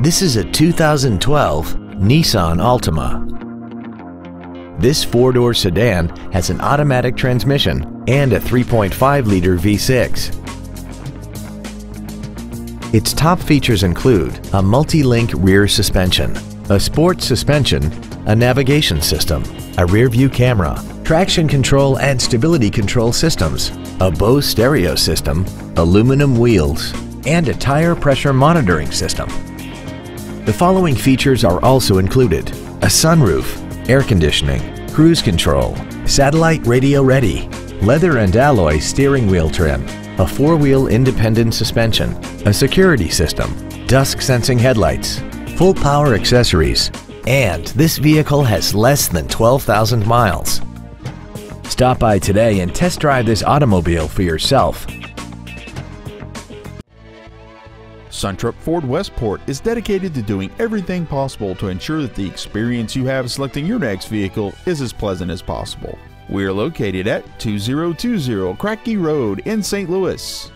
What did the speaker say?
This is a 2012 Nissan Altima. This four-door sedan has an automatic transmission and a 3.5-liter V6. Its top features include a multi-link rear suspension, a sports suspension, a navigation system, a rear-view camera, traction control and stability control systems, a Bose stereo system, aluminum wheels, and a tire pressure monitoring system. The following features are also included. A sunroof, air conditioning, cruise control, satellite radio ready, leather and alloy steering wheel trim, a four-wheel independent suspension, a security system, dusk sensing headlights, full power accessories, and this vehicle has less than 12,000 miles. Stop by today and test drive this automobile for yourself. Suntrup Ford Westport is dedicated to doing everything possible to ensure that the experience you have selecting your next vehicle is as pleasant as possible. We are located at 2020 Kratky Road in St. Louis.